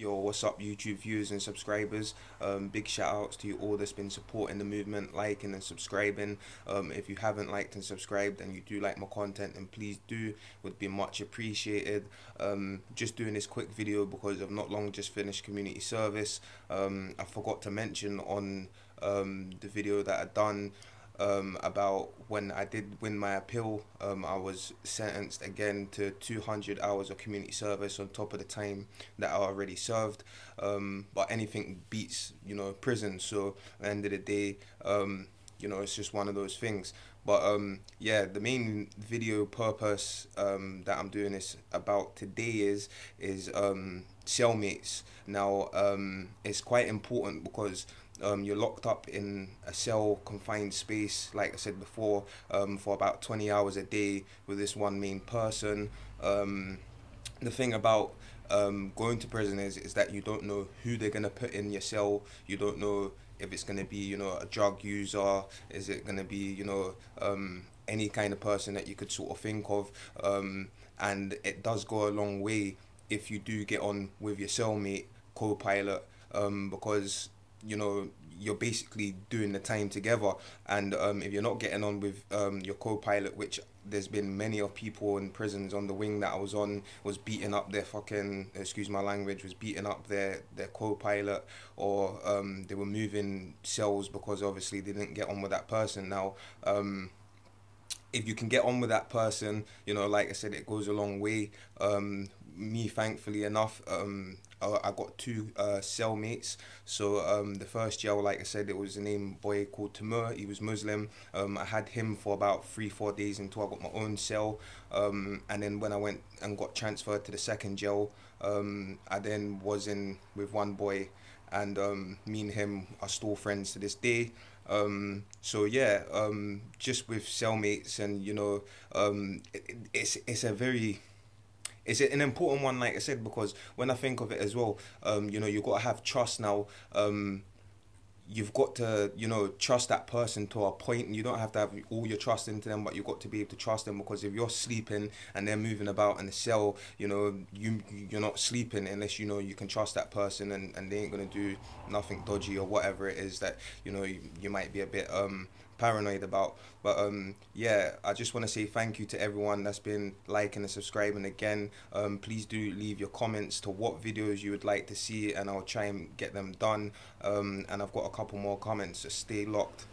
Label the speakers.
Speaker 1: Yo, what's up, YouTube viewers and subscribers? Um, big shout outs to you all that's been supporting the movement, liking and subscribing. Um, if you haven't liked and subscribed and you do like my content, then please do, would be much appreciated. Um, just doing this quick video because I've not long just finished community service. Um, I forgot to mention on um, the video that I done um, about when I did win my appeal, um, I was sentenced again to 200 hours of community service on top of the time that I already served. Um, but anything beats, you know, prison. So at the end of the day, um, you know, it's just one of those things. But um, yeah, the main video purpose um, that I'm doing this about today is is um, cellmates. Now, um, it's quite important because um, you're locked up in a cell confined space, like I said before, um, for about 20 hours a day with this one main person. Um, the thing about um, going to prison is, is that you don't know who they're going to put in your cell. You don't know if it's going to be, you know, a drug user. Is it going to be, you know, um, any kind of person that you could sort of think of. Um, and it does go a long way if you do get on with your cellmate, co-pilot, um, because you know you're basically doing the time together and um, if you're not getting on with um, your co-pilot which there's been many of people in prisons on the wing that I was on was beating up their fucking excuse my language was beating up their their co-pilot or um, they were moving cells because obviously they didn't get on with that person now um, if you can get on with that person, you know, like I said, it goes a long way. Me, thankfully enough, um, I got two uh, cellmates. So um, the first jail, like I said, it was a name boy called Tamur. He was Muslim. Um, I had him for about three, four days until I got my own cell. Um, and then when I went and got transferred to the second jail, um, I then was in with one boy, and um, me and him are still friends to this day. Um, so yeah, um, just with cellmates and you know, um, it, it's it's a very it's an important one, like I said, because when I think of it as well, um, you know, you've got to have trust now. Um, you've got to you know trust that person to a point and you don't have to have all your trust into them but you've got to be able to trust them because if you're sleeping and they're moving about in the cell you know you you're not sleeping unless you know you can trust that person and, and they ain't gonna do nothing dodgy or whatever it is that you know you, you might be a bit um paranoid about. But um, yeah, I just want to say thank you to everyone that's been liking and subscribing again. Um, please do leave your comments to what videos you would like to see, and I'll try and get them done. Um, and I've got a couple more comments, so stay locked.